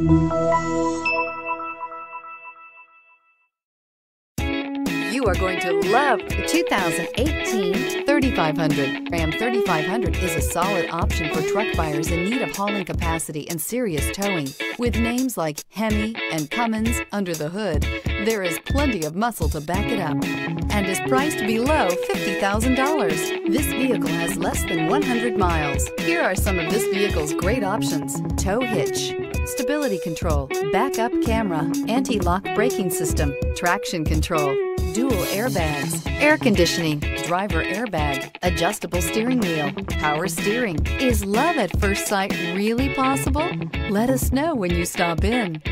You are going to love the 2018 3500. Ram 3500 is a solid option for truck buyers in need of hauling capacity and serious towing. With names like Hemi and Cummins under the hood, there is plenty of muscle to back it up and is priced below $50,000. This vehicle has less than 100 miles. Here are some of this vehicle's great options. Tow hitch, stability control, backup camera, anti-lock braking system, traction control, dual airbags, air conditioning, driver airbag, adjustable steering wheel, power steering. Is love at first sight really possible? Let us know when you stop in.